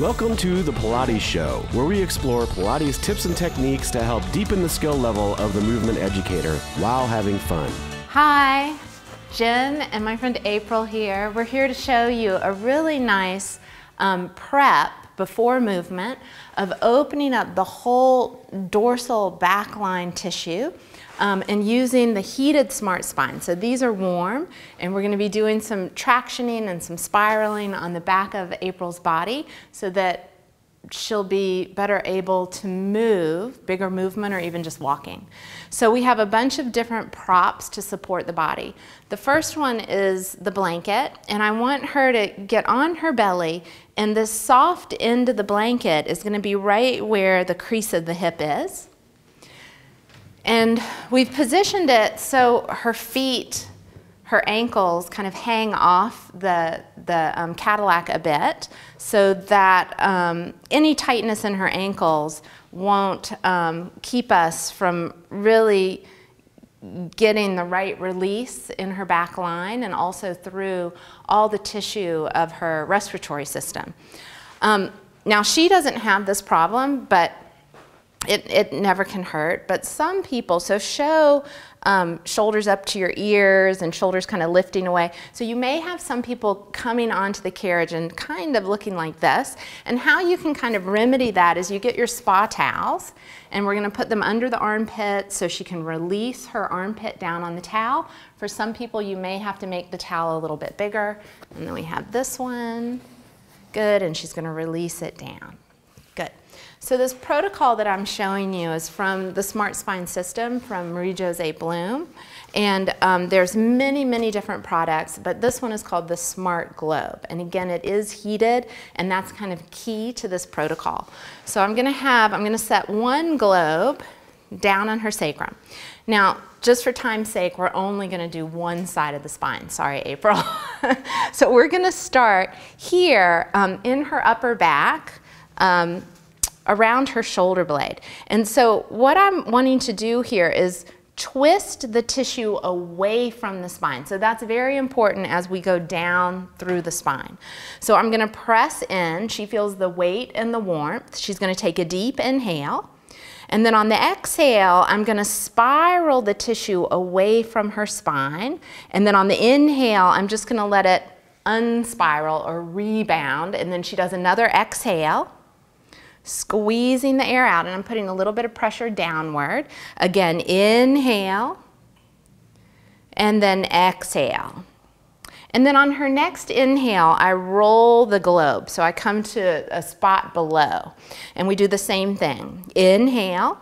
Welcome to the Pilates Show, where we explore Pilates tips and techniques to help deepen the skill level of the movement educator while having fun. Hi, Jen and my friend April here. We're here to show you a really nice um, prep before movement of opening up the whole dorsal backline tissue um, and using the heated smart spine. So these are warm and we're going to be doing some tractioning and some spiraling on the back of April's body so that she'll be better able to move, bigger movement or even just walking. So we have a bunch of different props to support the body. The first one is the blanket and I want her to get on her belly and the soft end of the blanket is going to be right where the crease of the hip is. And we've positioned it so her feet, her ankles kind of hang off the, the um, Cadillac a bit so that um, any tightness in her ankles won't um, keep us from really getting the right release in her back line and also through all the tissue of her respiratory system. Um, now she doesn't have this problem, but it, it never can hurt, but some people, so show um, shoulders up to your ears and shoulders kind of lifting away. So you may have some people coming onto the carriage and kind of looking like this. And how you can kind of remedy that is you get your spa towels and we're gonna put them under the armpit so she can release her armpit down on the towel. For some people, you may have to make the towel a little bit bigger. And then we have this one. Good, and she's gonna release it down. Good. So this protocol that I'm showing you is from the Smart Spine System from Marie-Jose Blom. And um, there's many, many different products, but this one is called the Smart Globe. And again, it is heated, and that's kind of key to this protocol. So I'm gonna have, I'm gonna set one globe down on her sacrum. Now, just for time's sake, we're only gonna do one side of the spine. Sorry, April. so we're gonna start here um, in her upper back, um, around her shoulder blade. And so what I'm wanting to do here is twist the tissue away from the spine. So that's very important as we go down through the spine. So I'm gonna press in. She feels the weight and the warmth. She's gonna take a deep inhale. And then on the exhale, I'm gonna spiral the tissue away from her spine. And then on the inhale, I'm just gonna let it unspiral or rebound. And then she does another exhale squeezing the air out and I'm putting a little bit of pressure downward. Again, inhale and then exhale. And then on her next inhale, I roll the globe. So I come to a spot below and we do the same thing. Inhale,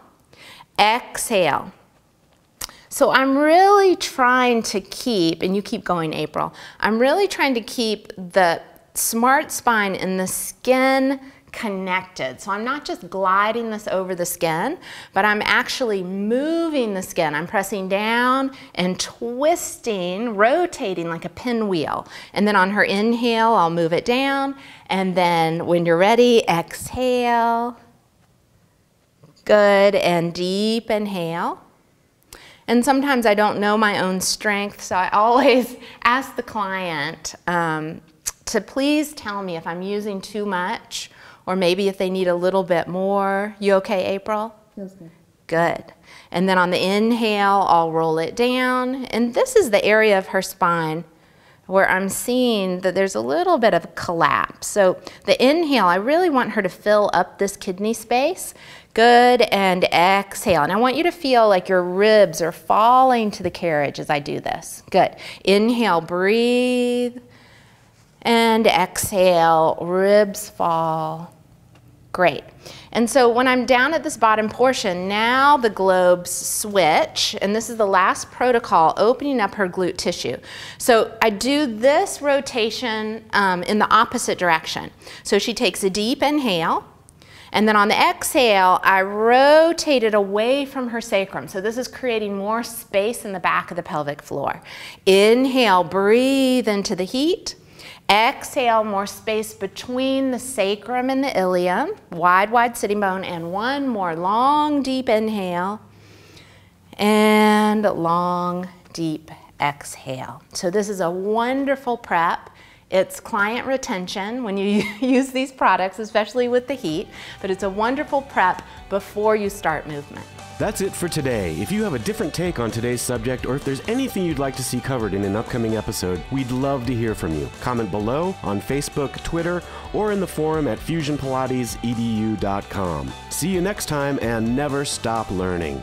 exhale. So I'm really trying to keep, and you keep going, April, I'm really trying to keep the smart spine in the skin connected. So I'm not just gliding this over the skin, but I'm actually moving the skin. I'm pressing down and twisting, rotating like a pinwheel. And then on her inhale, I'll move it down. And then when you're ready, exhale. Good, and deep inhale. And sometimes I don't know my own strength, so I always ask the client um, to please tell me if I'm using too much or maybe if they need a little bit more. You okay, April? Feels good. Good. And then on the inhale, I'll roll it down. And this is the area of her spine where I'm seeing that there's a little bit of collapse. So the inhale, I really want her to fill up this kidney space. Good, and exhale. And I want you to feel like your ribs are falling to the carriage as I do this. Good. Inhale, breathe and exhale, ribs fall. Great. And so when I'm down at this bottom portion, now the globes switch, and this is the last protocol, opening up her glute tissue. So I do this rotation um, in the opposite direction. So she takes a deep inhale, and then on the exhale, I rotate it away from her sacrum. So this is creating more space in the back of the pelvic floor. Inhale, breathe into the heat. Exhale, more space between the sacrum and the ilium. Wide, wide sitting bone. And one more long, deep inhale. And long, deep exhale. So this is a wonderful prep. It's client retention when you use these products, especially with the heat, but it's a wonderful prep before you start movement. That's it for today. If you have a different take on today's subject or if there's anything you'd like to see covered in an upcoming episode, we'd love to hear from you. Comment below on Facebook, Twitter, or in the forum at fusionpilatesedu.com. See you next time and never stop learning.